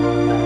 Bye.